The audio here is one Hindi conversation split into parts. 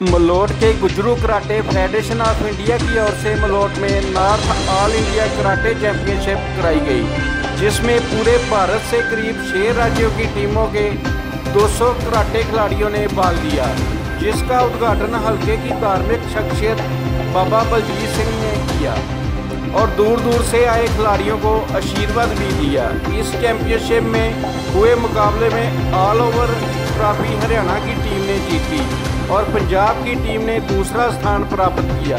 मलोट के गुजरू कराटे फेडरेशन ऑफ़ इंडिया की ओर से मलोट में north all India karate championship कराई गई, जिसमें पूरे भारत से करीब छह राज्यों की टीमों के 200 कराटे खिलाड़ियों ने भाग लिया, जिसका उद्घाटन हल्के की धार्मिक शख्सियत बाबा बलजीत सिंह ने किया और दूर दूर से आए खिलाड़ियों को आशीर्वाद भी दिया। इस चैंपियनशिप में हुए मुकाबले में ऑल ओवर ट्रॉफी हरियाणा की टीम ने जीती और पंजाब की टीम ने दूसरा स्थान प्राप्त किया।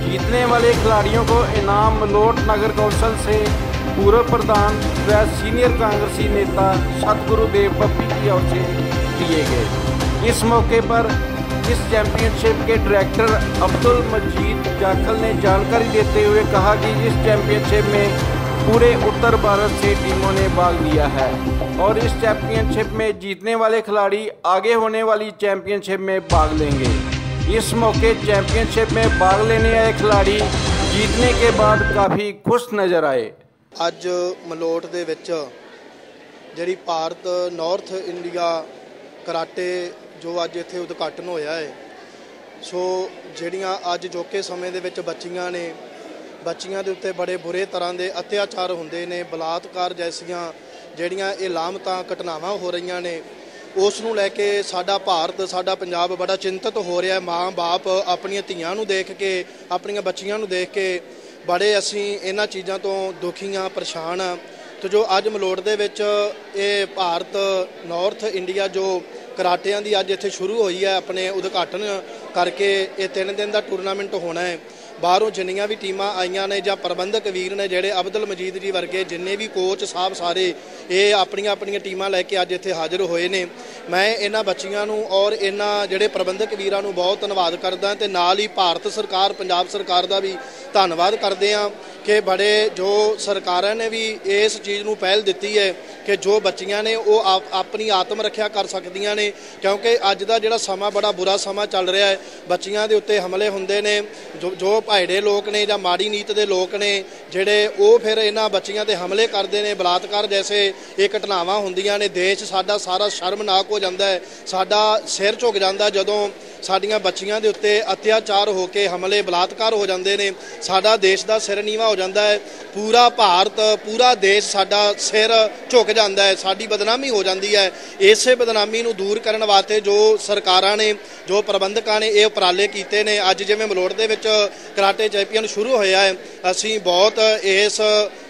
जीतने वाले खिलाड़ियों को इनाम मलोट नगर कौंसिल से पूर्व प्रधान व सीनियर कांग्रेसी नेता सतगुरुदेव पप्पी की ओर से दिए गए। इस मौके पर इस चैंपियनशिप के डायरेक्टर अब्दुल मजीद जाखल ने जानकारी देते हुए कहा कि इस चैंपियनशिप में पूरे उत्तर भारत से टीमों ने भाग लिया है और इस चैंपियनशिप में जीतने वाले खिलाड़ी आगे होने वाली चैंपियनशिप में भाग लेंगे इस मौके चैंपियनशिप में भाग लेने आए खिलाड़ी जीतने के बाद काफ़ी खुश नजर आए ਅੱਜ ਮਲੋਟ ਦੇ ਵਿੱਚ ਜਿਹੜੀ ਭਾਰਤ ਨਾਰਥ ਇੰਡੀਆ ਕਰਾਟੇ ਜੋ ਅੱਜ ਇੱਥੇ ਉਦਘਾਟਨ ਹੋਇਆ ਹੈ ਸੋ ਜਿਹੜੀਆਂ ਅੱਜ ਜੋਕੇ ਸਮੇਂ ਦੇ ਵਿੱਚ ਬੱਚੀਆਂ ਨੇ ਬੱਚੀਆਂ ਦੇ ਉੱਤੇ ਬੜੇ ਬੁਰੇ ਤਰ੍ਹਾਂ ਦੇ ਅਤਿਆਚਾਰ ਹੁੰਦੇ ਨੇ, ਬਲਾਤਕਾਰ ਜੈਸੀਆਂ ਜਿਹੜੀਆਂ ਇਹ ਲਾਮਤਾਂ, ਘਟਨਾਵਾਂ ਹੋ ਰਹੀਆਂ ਨੇ, ਉਸ ਨੂੰ ਲੈ ਕੇ ਸਾਡਾ ਭਾਰਤ, ਸਾਡਾ ਪੰਜਾਬ ਬੜਾ ਚਿੰਤਤ ਹੋ ਰਿਹਾ ਹੈ। ਮਾਂ-ਬਾਪ ਆਪਣੀਆਂ ਧੀਆਂ ਨੂੰ ਦੇਖ ਕੇ, ਆਪਣੀਆਂ ਬੱਚੀਆਂ ਨੂੰ ਦੇਖ ਕੇ ਬੜੇ ਅਸੀਂ ਇਹਨਾਂ ਚੀਜ਼ਾਂ ਤੋਂ ਦੁਖੀ ਹਾਂ, ਪਰੇਸ਼ਾਨ ਹਾਂ। ਤੇ ਜੋ ਅੱਜ ਮਲੋੜ ਦੇ ਵਿੱਚ ਇਹ ਭਾਰਤ ਨਾਰਥ ਇੰਡੀਆ ਜੋ ਕਰਾਟਿਆਂ ਦੀ ਅੱਜ ਇੱਥੇ ਸ਼ੁਰੂ ਹੋਈ ਹੈ, ਆਪਣੇ ਉਦਘਾਟਨ ਕਰਕੇ ਇਹ 3 ਦਿਨ ਦਾ ਟੂਰਨਾਮੈਂਟ ਹੋਣਾ ਹੈ। ਬਾਹਰੋਂ ਜਿੰਨੀਆਂ ਵੀ ਟੀਮਾਂ ਆਈਆਂ ਨੇ ਜਾਂ ਪ੍ਰਬੰਧਕ ਵੀਰ ਨੇ ਜਿਹੜੇ ਅਬਦੁਲ ਮਜੀਦ ਜੀ ਵਰਗੇ ਜਿੰਨੇ ਵੀ ਕੋਚ ਸਾਹਿਬ ਸਾਰੇ, ਇਹ ਆਪਣੀਆਂ ਆਪਣੀਆਂ ਟੀਮਾਂ ਲੈ ਕੇ ਅੱਜ ਇੱਥੇ ਹਾਜ਼ਰ ਹੋਏ ਨੇ। ਮੈਂ ਇਹਨਾਂ ਬੱਚੀਆਂ ਨੂੰ ਔਰ ਇਹਨਾਂ ਜਿਹੜੇ ਪ੍ਰਬੰਧਕ ਵੀਰਾਂ ਨੂੰ ਬਹੁਤ ਧੰਨਵਾਦ ਕਰਦਾ ਤੇ ਨਾਲ ਹੀ ਭਾਰਤ ਸਰਕਾਰ, ਪੰਜਾਬ ਸਰਕਾਰ ਦਾ ਵੀ ਧੰਨਵਾਦ ਕਰਦੇ ਆ ਕਿ ਬੜੇ ਜੋ ਸਰਕਾਰਾਂ ਨੇ ਵੀ ਇਸ ਚੀਜ਼ ਨੂੰ ਪਹਿਲ ਦਿੱਤੀ ਹੈ ਕਿ ਜੋ ਬੱਚੀਆਂ ਨੇ ਉਹ ਆਪਣੀ ਆਤਮ ਰੱਖਿਆ ਕਰ ਸਕਦੀਆਂ ਨੇ, ਕਿਉਂਕਿ ਅੱਜ ਦਾ ਜਿਹੜਾ ਸਮਾਂ ਬੜਾ ਬੁਰਾ ਸਮਾਂ ਚੱਲ ਰਿਹਾ ਹੈ। ਬੱਚੀਆਂ ਦੇ ਉੱਤੇ ਹਮਲੇ ਹੁੰਦੇ ਨੇ, ਜੋ ਜੋ ਭਾਈੜੇ ਲੋਕ ਨੇ ਜਾਂ ਮਾੜੀ ਨੀਤ ਦੇ ਲੋਕ ਨੇ, ਜਿਹੜੇ ਉਹ ਫਿਰ ਇਹਨਾਂ ਬੱਚੀਆਂ ਤੇ ਹਮਲੇ ਕਰਦੇ ਨੇ, ਬਲਾਤਕਾਰ ਜੈਸੇ ਇਹ ਘਟਨਾਵਾਂ ਹੁੰਦੀਆਂ ਨੇ। ਦੇਸ਼ ਸਾਡਾ ਸਾਰਾ ਸ਼ਰਮਨਾਕ ਹੋ ਜਾਂਦਾ ਹੈ, ਸਾਡਾ ਸਿਰ ਝੁਕ ਜਾਂਦਾ ਜਦੋਂ ਸਾਡੀਆਂ ਬੱਚੀਆਂ ਦੇ ਉੱਤੇ ਅਤਿਆਚਾਰ ਹੋ ਕੇ ਹਮਲੇ, ਬਲਾਤਕਾਰ ਹੋ ਜਾਂਦੇ ਨੇ। ਸਾਡਾ ਦੇਸ਼ ਦਾ ਸਿਰ ਨੀਵਾ ਹੋ ਜਾਂਦਾ ਹੈ, ਪੂਰਾ ਭਾਰਤ, ਪੂਰਾ ਦੇਸ਼ ਸਾਡਾ ਸਿਰ ਝੁਕ ਜਾਂਦਾ ਹੈ, ਸਾਡੀ ਬਦਨਾਮੀ ਹੋ ਜਾਂਦੀ ਹੈ। ਇਸੇ ਬਦਨਾਮੀ ਨੂੰ ਦੂਰ ਕਰਨ ਵਾਸਤੇ ਜੋ ਸਰਕਾਰਾਂ ਨੇ, ਜੋ ਪ੍ਰਬੰਧਕਾਂ ਨੇ ਇਹ ਉਪਰਾਲੇ ਕੀਤੇ ਨੇ, ਅੱਜ ਜਿਵੇਂ ਮਲੋੜ ਦੇ ਵਿੱਚ ਕਰਾਟੇ ਚੈਂਪੀਅਨ ਸ਼ੁਰੂ ਹੋਇਆ ਹੈ, ਅਸੀਂ ਬਹੁਤ ਇਸ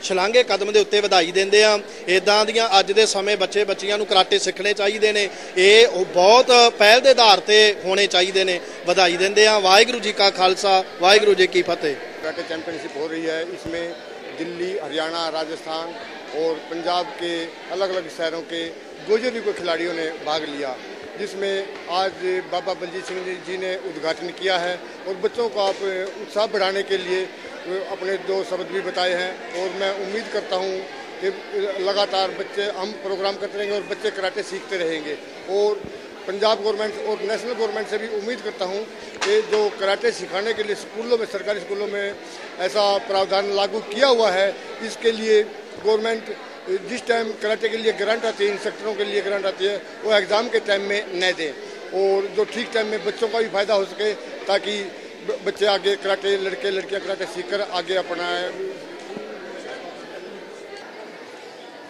ਛਲਾਂਗੇ ਕਦਮ ਦੇ ਉੱਤੇ ਵਧਾਈ ਦਿੰਦੇ ਆ ਇਦਾਂ ਦੀਆਂ ਅੱਜ ਦੇ ਸਮੇਂ ਬੱਚੇ ਬੱਚੀਆਂ ਨੂੰ ਕਰਾਟੇ ਸਿੱਖਣੇ ਚਾਹੀਦੇ ਨੇ, ਇਹ ਬਹੁਤ ਪਹਿਲ ਦੇ ਆਧਾਰ ਤੇ ਹੋਣੇ ਚਾਹੀਦੇ ਨੇ, ਵਧਾਈ ਦਿੰਦੇ ਆ ਵਾਹਿਗੁਰੂ ਜੀ ਕਾ ਖਾਲਸਾ, ਵਾਹਿਗੁਰੂ ਜੀ ਕੀ ਫਤਿਹ। कराटे चैंपियनशिप हो रही है। इसमें दिल्ली, हरियाणा, राजस्थान और पंजाब के अलग अलग शहरों के गोजरी को खिलाड़ियों ने भाग लिया, जिसमें आज बाबा बलजीत सिंह जी ने उद्घाटन किया है और बच्चों को आप उत्साह बढ़ाने के लिए अपने दो शब्द भी बताए हैं और मैं उम्मीद करता हूँ कि लगातार बच्चे हम प्रोग्राम करते रहेंगे और बच्चे कराटे सीखते रहेंगे और पंजाब गवर्नमेंट और नेशनल गवर्नमेंट से भी उम्मीद करता हूँ कि जो कराटे सिखाने के लिए स्कूलों में, सरकारी स्कूलों में ऐसा प्रावधान लागू किया हुआ है, इसके लिए गवर्नमेंट जिस टाइम कराटे के लिए ग्रांट आती है इंस्ट्रक्टरों के लिए ग्रांट आती है, वो एग्ज़ाम के टाइम में न दें। और जो ठीक टाइम में बच्चों का भी फ़ायदा हो सके, ताकि बच्चे आगे कराटे लड़के लड़कियाँ कराटे सीखकर आगे अपना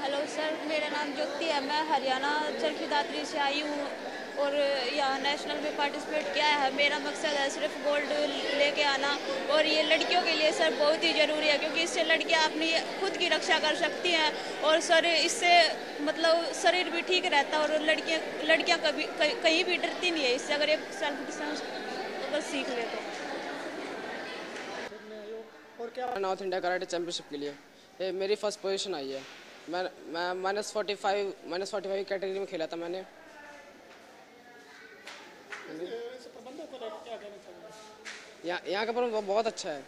हेलो सर मेरा नाम ज्योति है मैं हरियाणा चरखी दादरी से आई हूँ और यहाँ नेशनल में पार्टिसिपेट किया है। मेरा मकसद है सिर्फ़ गोल्ड लेके आना और ये लड़कियों के लिए सर बहुत ही ज़रूरी है क्योंकि इससे लड़कियाँ अपनी खुद की रक्षा कर सकती हैं और सर इससे मतलब शरीर भी ठीक रहता है और लड़कियाँ लड़कियाँ कभी कहीं कहीं भी डरती नहीं है। इससे अगर ये सेल्फ डिफेंस अगर सीख ले तो। नॉर्थ इंडिया कराटे चैंपियनशिप के लिए। मेरी फ़र्स्ट पोजीशन आई है। मैं minus forty five minus forty five category में खेला था मैंने। यहाँ यहाँ का प्रबंध बहुत अच्छा है।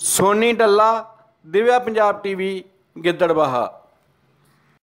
सोनी डल्ला, दिव्या पंजाब टीवी, गिद्दड़बाहा।